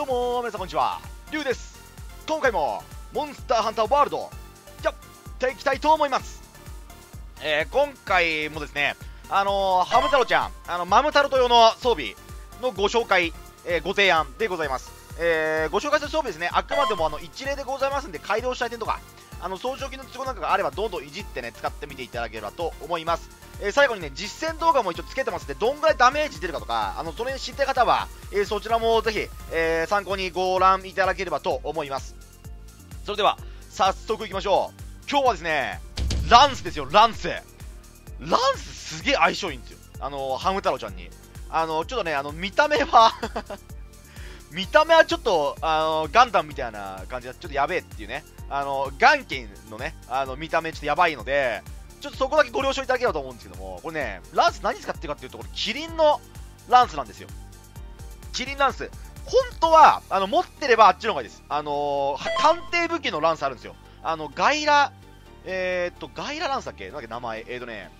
どうも皆さんこんにちは。リュウです。今回もモンスターハンターワールドやっていきたいと思います。えー、今回もですねあのー、ハム太郎ちゃんあのマム太郎と用の装備のご紹介、えー、ご提案でございます。えー、ご紹介する装備ですねあくまでもあの一例でございますんで改良したい点とかあの装飾機の都合なんかがあればどんどんいじってね使ってみていただければと思います。え、最後にね、実践動画も一応つけてますんで、どんぐらいダメージ出るかとか、あの、それ知ってる方は、え、そちらもぜひ、え、参考にご覧いただければと思います。それでは、早速行きましょう。今日はですね、ランスですよ、ランス。ランスすげえ相性いいんですよ。あの、ハム太郎ちゃんに。あの、ちょっとね、あの、見た目は 見た目はちょっと、あの、ガンダムみたいな感じで、ちょっとやべえっていうね。あの、ガンキンのね、あの、見た目ちょっとやばいので、ちょっとそこだけご了承いただければと思うんですけども、これね、ランス何使ってるかっていうと、これ、キリンのランスなんですよ。キリンランス。本当は、あの、持ってればあっちの方がいいです。あのー、鑑定武器のランスあるんですよ。あの、ガイラ、えー、っと、ガイラランスだっけ？なんだっけ名前。えー、っとね、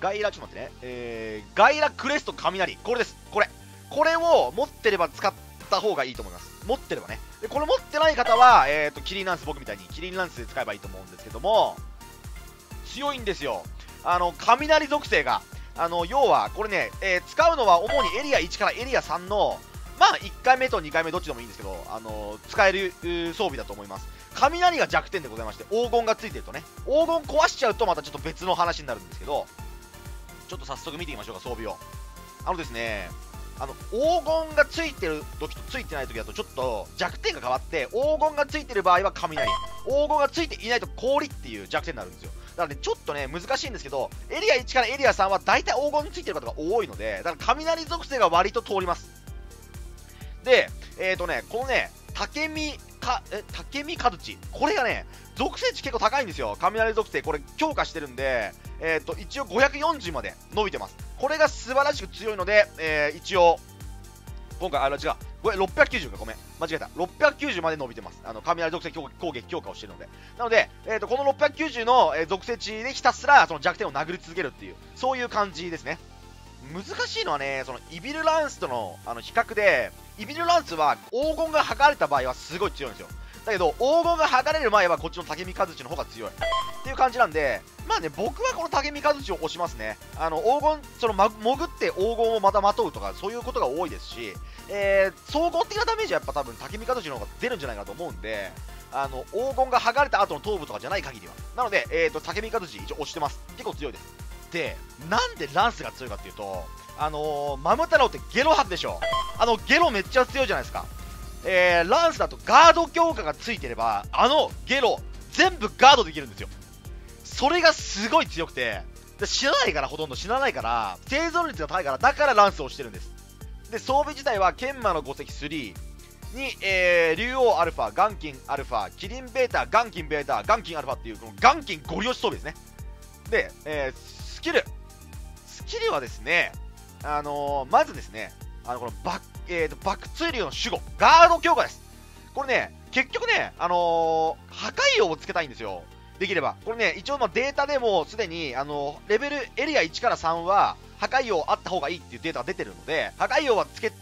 ガイラ、ちょっと待ってね。えー、ガイラクレスト雷。これです。これ。これを持ってれば使った方がいいと思います。持ってればね。で、これ持ってない方は、えー、っと、キリンランス、僕みたいにキリンランスで使えばいいと思うんですけども、強いんですよ。あの、雷属性が。あの、要は、これね、えー、使うのは主にエリア1からエリア3の、まあ、1回目と2回目どっちでもいいんですけど、あの使える装備だと思います。雷が弱点でございまして、黄金がついてるとね、黄金壊しちゃうとまたちょっと別の話になるんですけど、ちょっと早速見てみましょうか、装備を。あのですね、あの、黄金がついてる時とついてない時だとちょっと弱点が変わって、黄金がついてる場合は雷、黄金がついていないと氷っていう弱点になるんですよ。だからね、ちょっとね、難しいんですけど、エリア1からエリア3は大体黄金についてる方が多いので、だから雷属性が割と通ります。で、えっ、ー、とね、このね、竹見か、え、竹見かずち。これがね、属性値結構高いんですよ。雷属性、これ強化してるんで、えっ、ー、と、一応540まで伸びてます。これが素晴らしく強いので、えー、一応、今回、あれ、違う、これ690か、ごめん。間違えた。690まで伸びてます。あの、雷属性攻撃強化をしてるので。なので、えっ、ー、と、この690の、え、属性値でひたすら、その弱点を殴り続けるっていう、そういう感じですね。難しいのはね、その、イビルランスとの、あの、比較で、イビルランスは黄金が剥がれた場合はすごい強いんですよ。だけど、黄金が剥がれる前はこっちの竹見和地の方が強い。っていう感じなんで、まあね、僕はこの竹見和地を押しますね。あの、黄金、その、ま、潜って黄金をまたまとうとか、そういうことが多いですし、えー、総合的なダメージはやっぱ多分竹見和地の方が出るんじゃないかと思うんで、あの、黄金が剥がれた後の頭部とかじゃない限りは。なので、えっ、ー、と、竹見和地一応押してます。結構強いです。で、なんでランスが強いかっていうと、あのー、マム太郎ってゲロ吐くでしょ。あの、ゲロめっちゃ強いじゃないですか。えー、ランスだとガード強化がついてれば、あのゲロ、全部ガードできるんですよ。それがすごい強くて、で死なないから、ほとんど死なないから、生存率が高いから、だからランスをしてるんです。で、装備自体は、研磨の5石3に、えー、竜王アルファ、ガンキンアルファ、キリンベータ、ガンキンベータ、ガンキンアルファっていう、このガンキンゴリ押し装備ですね。で、えー、スキル。スキルはですね、あのー、まずですね、あの、このバック、えーと、バックツーリュの守護、ガード強化です。これね、結局ね、あのー、破壊王をつけたいんですよ。できれば。これね、一応のデータでもすでに、あのレベル、エリア1から3は、破壊王あった方がいいっていうデータが出てるので、破壊王はつけ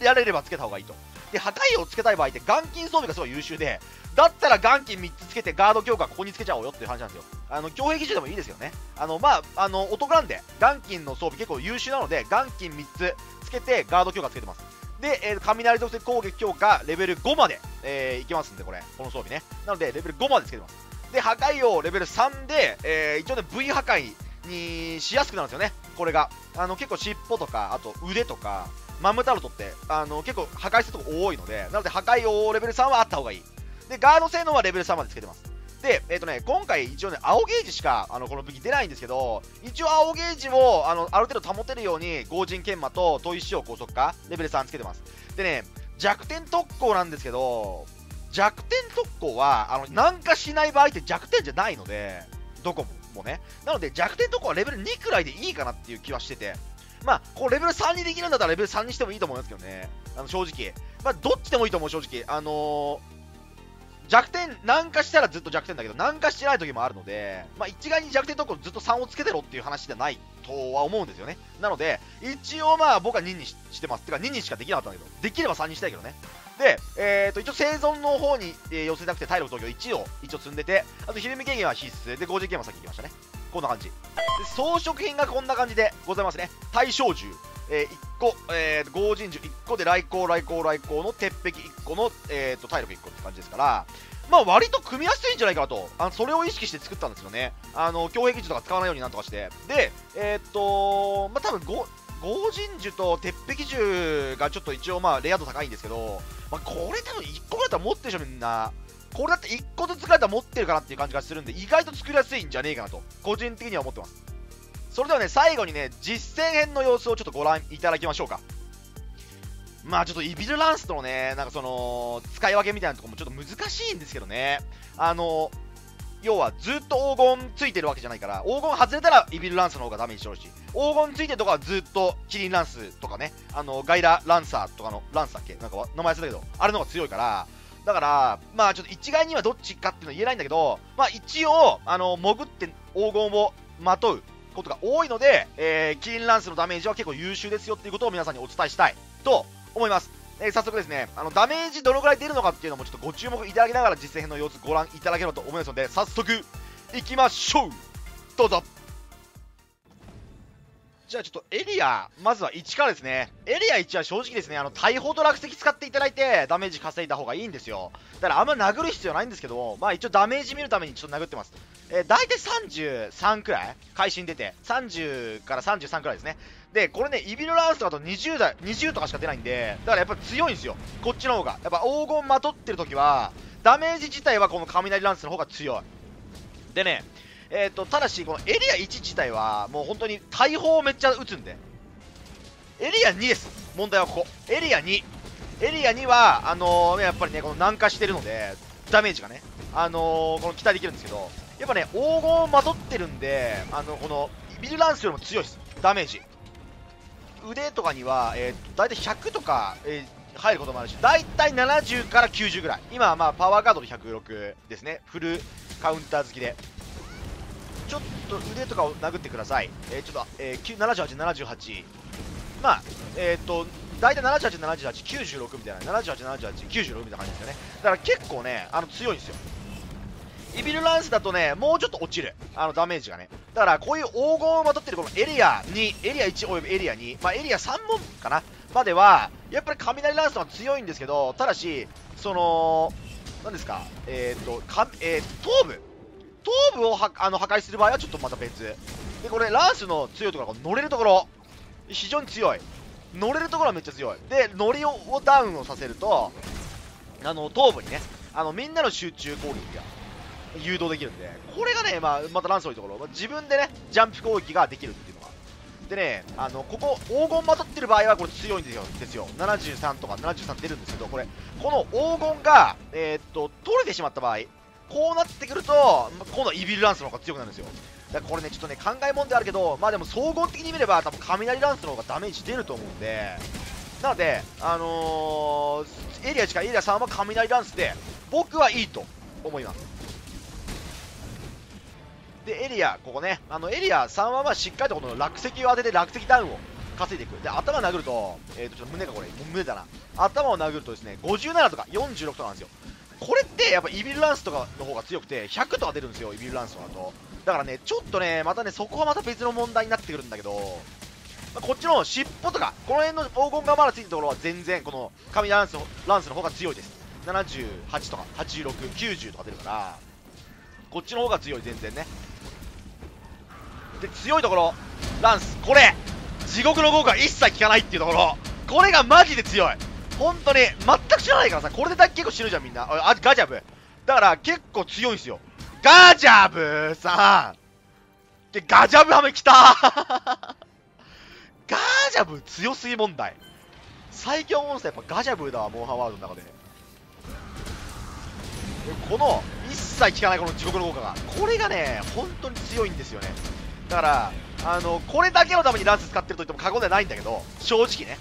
られればつけた方がいいと。で、破壊王をつけたい場合って、眼金装備がすごい優秀で、だったら眼金3つつけてガード強化ここにつけちゃおうよっていう話なんですよ。あの、強壁銃でもいいですよね。あの、まあ、あの、お得なんで、眼金の装備結構優秀なので、眼金3つつけてガード強化つけてます。で、えー、雷属性攻撃強化レベル5まで、えー、いけますんで、これ、この装備ね。なので、レベル5までつけてます。で、破壊王レベル3で、えー、一応ね、V 破壊にしやすくなるんですよね、これが。あの、結構尻尾とか、あと腕とか、マムタルトって、あの、結構破壊するとこ多いので、なので破壊王レベル3はあった方がいい。で、ガード性能はレベル3までつけてます。で、えっ、ー、とね、今回一応ね、青ゲージしか、あの、この武器出ないんですけど、一応青ゲージを、あの、ある程度保てるように、合人研磨と砥石を高速化、レベル3つけてます。でね、弱点特攻なんですけど、弱点特攻は、あの、なんかしない場合って弱点じゃないので、どこもね。なので、弱点特攻はレベル2くらいでいいかなっていう気はしてて、まあ、こうレベル3にできるんだったらレベル3にしてもいいと思いますけどね。あの正直。まあ、どっちでもいいと思う、正直。あのー、弱点、軟化したらずっと弱点だけど、軟化してない時もあるので、まあ、一概に弱点とこずっと3をつけてろっていう話じゃないとは思うんですよね。なので、一応まあ僕は2にしてます。てか2にしかできなかったんだけど、できれば3にしたいけどね。で、えー、と一応生存の方に、えー、寄せたくて体力東京1を一応積んでて、あとひるみ軽減は必須で、50件はさっき言いましたね。こんな感じ。で装飾品がこんな感じでございますね。大正銃。えー、1個、えー、合人銃1個で来光、来光、来光の鉄壁1個の、えーと、体力1個って感じですから、まあ割と組みやすいんじゃないかなと、あのそれを意識して作ったんですよね。あの、強壁銃とか使わないようになんとかして。で、えっ、とまあ多分合人銃と鉄壁銃がちょっと一応まあレア度高いんですけど、まあ、これ多分1個ぐらいだったら持ってるでしょみんな。これだって1個ずつぐらいだったら持ってるかなっていう感じがするんで、意外と作りやすいんじゃねえかなと、個人的には思ってます。それではね、最後にね、実践編の様子をちょっとご覧いただきましょうか。まあちょっとイビルランスとのね、なんかその、使い分けみたいなところもちょっと難しいんですけどね。あの、要はずっと黄金ついてるわけじゃないから、黄金外れたらイビルランスの方がダメージしろし、黄金ついてるとこはずっとキリンランスとかね、あの、ガイラランサーとかの、ランサーっけ？なんか名前忘れたけど、あれの方が強いから、だから、まあちょっと一概にはどっちかっていうのは言えないんだけど、まあ一応、あの、潜って黄金をまとうことが多いので、えー、キリンランスのダメージは結構優秀ですよっていうことを皆さんにお伝えしたいと思います。えー、早速ですね、あの、ダメージどのぐらい出るのかっていうのもちょっとご注目いただきながら実践編の様子ご覧いただければと思いますので、早速、いきましょうどうぞじゃあちょっとエリア、まずは1からですね。エリア1は正直ですね、あの、大砲と落石使っていただいて、ダメージ稼いだ方がいいんですよ。だからあんま殴る必要ないんですけど、まあ一応ダメージ見るためにちょっと殴ってます。えー、大体33くらい？会心出て、30から33くらいですね。で、これね、イビルランスとかと20代、20とかしか出ないんで、だからやっぱ強いんですよ。こっちの方が。やっぱ黄金まとってる時は、ダメージ自体はこの雷ランスの方が強い。でね、えーと、ただし、このエリア1自体は、もう本当に大砲をめっちゃ撃つんで、エリア2です、問題はここ、エリア2、エリア2は、あのー、やっぱりね、この南下してるので、ダメージがね、あのー、この期待できるんですけど、やっぱね、黄金をまとってるんで、あのこのビルランスよりも強いです、ダメージ。腕とかには、えー、大体100とか、えー、入ることもあるし、大体70から90ぐらい。今はまあパワーガードで106ですね。フルカウンター好きで。ちょっと腕とかを殴ってください。えー、ちょっと、えー、78、78。まあ、えっ、ー、と、大体78、78、96みたいな、78、78、96みたいな感じですよね。だから結構ね、あの強いんですよ。イビルランスだとね、もうちょっと落ちる。あの、ダメージがね。だから、こういう黄金をまとってるこのエリア2、エリア1およびエリア2、まあ、エリア3問かなまでは、やっぱり雷ランスは強いんですけど、ただし、その、何ですか、えっ、と、かえー、頭部頭部をはあの破壊する場合はちょっとまた別。で、これ、ランスの強いところ、乗れるところ、非常に強い。乗れるところはめっちゃ強い。で、乗りをダウンをさせると、あの、頭部にね、あの、みんなの集中攻撃が誘導できるんで、これがね、まあ、またランスのいいところ、自分でね、ジャンプ攻撃ができるっていうのが。でね、あの、ここ、黄金まとってる場合はこれ強いんですよ。ですよ。73とか73出るんですけど、これ、この黄金が、えー、っと、取れてしまった場合、こうなってくると、今度はイビルランスの方が強くなるんですよ。だからこれね、ちょっとね、考えもんであるけど、まあでも総合的に見れば、多分雷ランスの方がダメージ出ると思うんで、なので、あのー、エリア1からエリア3は雷ランスで、僕はいいと思います。で、エリア、ここね、あのエリア3はしっかりとこの落石を当てて落石ダウンを稼いでいく。で、頭殴ると、えっ、ー、と、ちょっと胸がこれ、胸だな。頭を殴るとですね、57とか46とかなんですよ。これってやっぱイビルランスとかの方が強くて100とか出るんですよイビルランスとかだとだからねちょっとねまたねそこはまた別の問題になってくるんだけど、まあ、こっちの尻尾とかこの辺の黄金がまだついてるところは全然この神ランスランスの方が強いです78とか8690とか出るからこっちの方が強い全然ねで強いところランスこれ地獄の効果一切効かないっていうところこれがマジで強い本当に、全く知らないからさ、これでだけ結構死ぬじゃん、みんな。あ、ガジャブ。だから、結構強いんすよ。ガジャブさんで、ガジャブハメ来た ガジャブ強すぎ問題。最強モンスターやっぱガジャブだわ、モンハンワールドの中で。この、一切効かないこの地獄の効果が。これがね、本当に強いんですよね。だから、あの、これだけのためにランス使ってると言っても過言ではないんだけど、正直ね。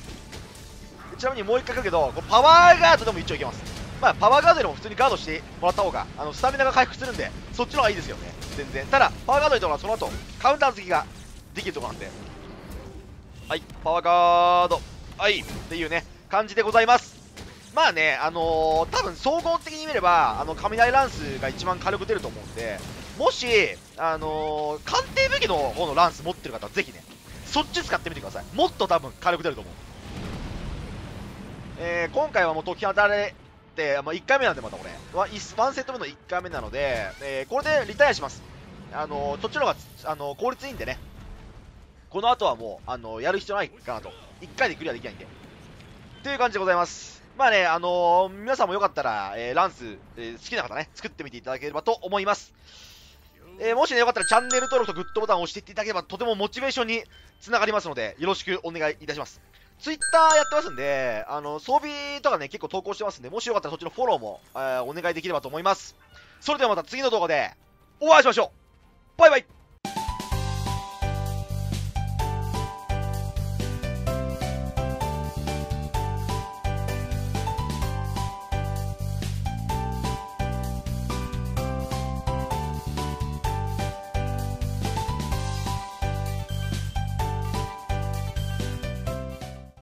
ちなみにもう一回書くけどこ、パワーガードでも一応いけます。まあ、パワーガードよりも普通にガードしてもらった方が、あの、スタミナが回復するんで、そっちの方がいいですよね。全然。ただ、パワーガードにとはその後、カウンター付きができるところなんで。はい、パワーガード。はい、っていうね、感じでございます。まあね、あのー、多分総合的に見れば、あの、雷ランスが一番火力出ると思うんで、もし、あのー、鑑定武器の方のランス持ってる方はぜひね、そっち使ってみてください。もっと多分火力出ると思う。えー、今回はもう解き放たれて、まあ、1回目なんでまたこれ。ワンセット目の1回目なので、えー、これでリタイアします。あのー、そっちの方が、あのー、効率いいんでね。この後はもう、あのやる必要ないかなと。1回でクリアできないんで。という感じでございます。まあね、あの皆さんもよかったら、えランス、え好きな方ね、作ってみていただければと思います。えー、もしね、よかったらチャンネル登録とグッドボタンを押していただければとてもモチベーションにつながりますので、よろしくお願いいたします。Twitter やってますんで、あの、装備とかね、結構投稿してますんで、もしよかったらそっちのフォローも、えー、お願いできればと思います。それではまた次の動画でお会いしましょうバイバイ